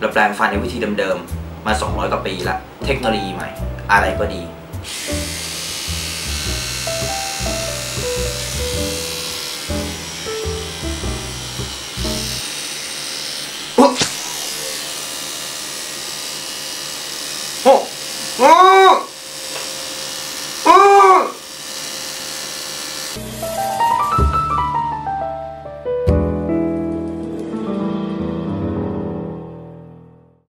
เราแปลงฟันในวิธีเดิมๆ มา 200 กว่าปีละ เทคโนโลยีใหม่ อะไรก็ดีอ้โอ้โอ้โอ้